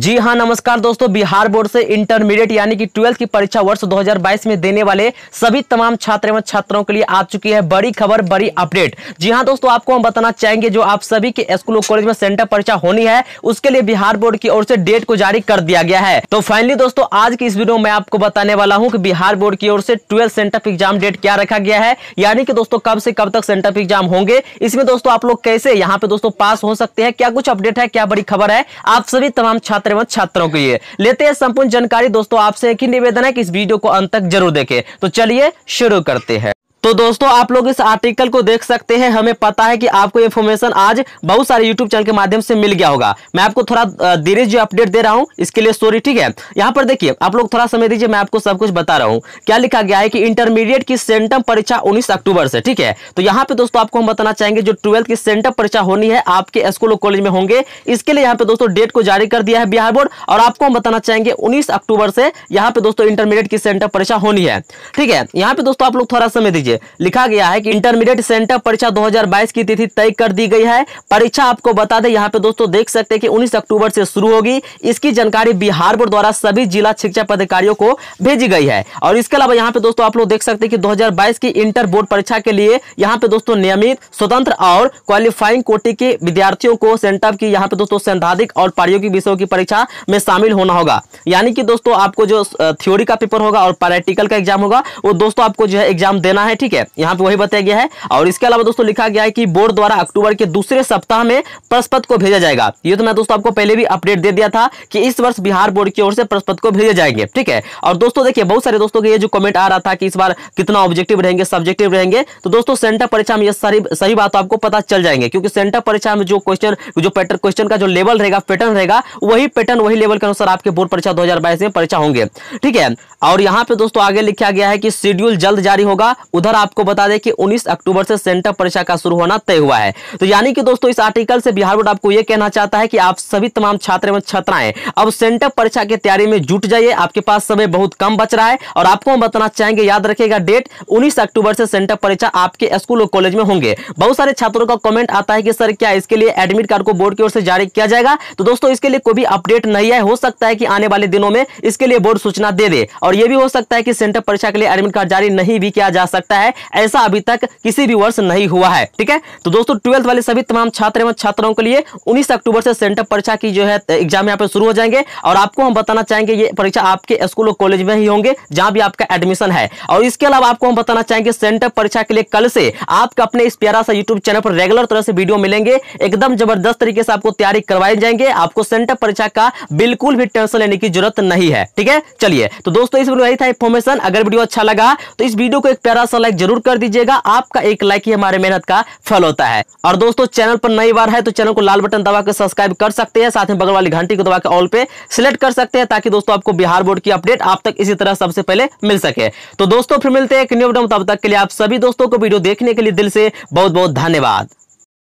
जी हाँ नमस्कार दोस्तों। बिहार बोर्ड से इंटरमीडिएट यानी कि ट्वेल्थ की परीक्षा वर्ष 2022 में देने वाले सभी तमाम छात्र एवं छात्रों के लिए आ चुकी है बड़ी खबर, बड़ी अपडेट जी हाँ दोस्तों, आपको हम बताना चाहेंगे जो आप सभी के स्कूल और कॉलेज में सेंटर परीक्षा होनी है, उसके लिए बिहार बोर्ड की ओर से डेट को जारी कर दिया गया है। तो फाइनली दोस्तों, आज की इस वीडियो में आपको बताने वाला हूँ की बिहार बोर्ड की ओर से ट्वेल्थ सेंटर एग्ज़ाम डेट क्या रखा गया है, यानी कि दोस्तों, कब से कब तक सेंटर एग्ज़ाम होंगे, इसमें दोस्तों आप लोग कैसे यहाँ पे दोस्तों पास हो सकते हैं, क्या कुछ अपडेट है, क्या बड़ी खबर है, आप सभी तमाम छात्र एवं छात्रों के लिए। लेते हैं संपूर्ण जानकारी। दोस्तों, आपसे एक ही निवेदन है कि इस वीडियो को अंत तक ज़रूर देखें। तो चलिए शुरू करते हैं। तो दोस्तों, आप लोग इस आर्टिकल को देख सकते हैं। हमें पता है कि आपको इन्फॉर्मेशन आज बहुत सारे यूट्यूब चैनल के माध्यम से मिल गया होगा। मैं आपको थोड़ा धीरे जो अपडेट दे रहा हूँ, इसके लिए सॉरी ठीक है? यहाँ पर देखिए, आप लोग थोड़ा समय दीजिए, मैं आपको सब कुछ बता रहा हूँ। क्या लिखा गया है कि इंटरमीडिएट की सेंटम परीक्षा उन्नीस अक्टूबर से, ठीक है? तो यहाँ पे दोस्तों आपको हम बताना चाहेंगे, जो ट्वेल्थ की सेंटम परीक्षा होनी है, आपके स्कूल और कॉलेज में होंगे। इसके लिए यहाँ पे दोस्तों डेट को जारी कर दिया है बिहार बोर्ड, और आपको हम बताना चाहेंगे, उन्नीस अक्टूबर से यहाँ पे दोस्तों इंटरमीडिएट की सेंटर परीक्षा होनी है, ठीक है? यहाँ पे दोस्तों आप लोग थोड़ा समय दीजिए। लिखा गया है कि इंटरमीडिएट सेंटर परीक्षा 2022 की तिथि तय कर दी गई है। परीक्षा आपको बता दें, यहाँ पे दोस्तों देख सकते हैं कि 19 अक्टूबर से शुरू होगी। इसकी जानकारी बिहार बोर्ड द्वारा सभी जिला शिक्षा पदाधिकारियों को भेजी गई है। और इसके अलावा यहाँ पे दोस्तों आप लोग देख सकते हैं कि 2022 की इंटर बोर्ड परीक्षा के लिए यहाँ पे दोस्तों नियमित, स्वतंत्र और क्वालिफाइंग कोटि के विद्यार्थियों को सेंटर की, यहाँ पे दोस्तों सैद्धांतिक और प्रायोगिक विषयों की परीक्षा में शामिल होना होगा। यानी कि दोस्तों आपको जो थ्योरी का पेपर होगा और प्रैक्टिकल का एग्ज़ाम होगा, वो दोस्तों आपको जो है एग्ज़ाम देना है। ठीक है, यहाँ पे वही बताया गया है। और इसके अलावा दोस्तों लिखा गया है कि बोर्ड द्वारा अक्टूबर के दूसरे सप्ताह में प्रश्न को भेजा जाएगा। ये तो मैं दोस्तों आपको पहले भी अपडेट दे दिया था कि इस वर्ष बिहार बोर्ड की ओर से प्रश्न को भेजे जाएँगे, ठीक है? और दोस्तों देखिए, बहुत सारे दोस्तों के ये जो कमेंट आ रहा था कि इस बार कितना ऑब्जेक्टिव रहेंगे सब्जेक्टिव रहेंगे तो दोस्तों सेंटर परीक्षा में ये सारी, सही बात आपको पता चल जाएँगे, क्योंकि सेंटर परीक्षा में जो क्वेश्चन जो पैटर्न क्वेश्चन का जो लेवल रहेगा पैटर्न रहेगा, वही पैटर्न वही लेवल के अनुसार आपके बोर्ड परीक्षा दो में परीक्षा होंगे, ठीक है? और यहाँ पे दोस्तों आगे लिखा गया है कि शेड्यूल जल्द जारी होगा, उधर आपको बता दें कि उन्नीस अक्टूबर से सेंटर परीक्षा का शुरू होना तय हुआ है। तो यानी कि दोस्तों, इस आर्टिकल से बिहार बोर्ड आपको यह कहना चाहता है कि आप सभी तमाम छात्र एवं छात्राएँ, अब सेंटर परीक्षा की तैयारी में जुट जाइए। आपके पास समय बहुत कम बच रहा है और आपको हम बताना चाहेंगे, याद रखेगा डेट उन्नीस अक्टूबर से सेंटर परीक्षा आपके स्कूल और कॉलेज में होंगे। बहुत सारे छात्रों का कमेंट आता है कि, सर, क्या इसके लिए एडमिट कार्ड को बोर्ड की ओर से जारी किया जाएगा? तो दोस्तों, इसके लिए कोई भी अपडेट नहीं है। हो सकता है कि आने वाले दिनों में इसके लिए बोर्ड सूचना दे दे और यह भी हो सकता है कि सेंटर परीक्षा के लिए एडमिट कार्ड जारी नहीं भी किया जा सकता है। ऐसा अभी तक किसी भी वर्ष नहीं हुआ है, ठीक है? तो दोस्तों, ट्वेल्थ वाले सभी तमाम छात्र एवं छात्राओं के लिए उन्नीस अक्टूबर से सेंटर परीक्षा की जो है, एग्ज़ाम यहाँ पे शुरू हो जाएँगे और आपको हम बताना चाहेंगे, ये परीक्षा आपके स्कूल और कॉलेज में ही होंगे, जहाँ भी आपका एडमिशन है। और इसके अलावा आपको हम बताना चाहेंगे, सेंटर परीक्षा के लिए कल से आपका अपने इस प्यारा सा यूट्यूब चैनल पर रेगुलर तरह से वीडियो मिलेंगे, एकदम ज़बरदस्त तरीके से आपको तैयारी करवाए जाएँगे, आपको सेंटर परीक्षा का बिल्कुल भी टेंशन लेने की ज़रूरत नहीं है, ठीक है? चलिए तो दोस्तों, इस वीडियो यही था इन्फॉर्मेशन अगर वीडियो अच्छा लगा तो इस वीडियो को एक प्यारा सा लाइक ज़रूर कर दीजिएगा। आपका एक लाइक ही हमारे मेहनत का फल होता है। और दोस्तों चैनल पर नई बार है तो चैनल को लाल बटन दबाकर सब्सक्राइब कर सकते हैं, साथ में बगल वाली घंटी को दबा कर ऑल पे सिलेक्ट कर सकते हैं, ताकि दोस्तों आपको बिहार बोर्ड की अपडेट आप तक इसी तरह सबसे पहले मिल सके। तो दोस्तों, फिर मिलते हैं एक न्यू तब तक के लिए आप सभी दोस्तों को वीडियो देखने के लिए दिल से बहुत बहुत धन्यवाद।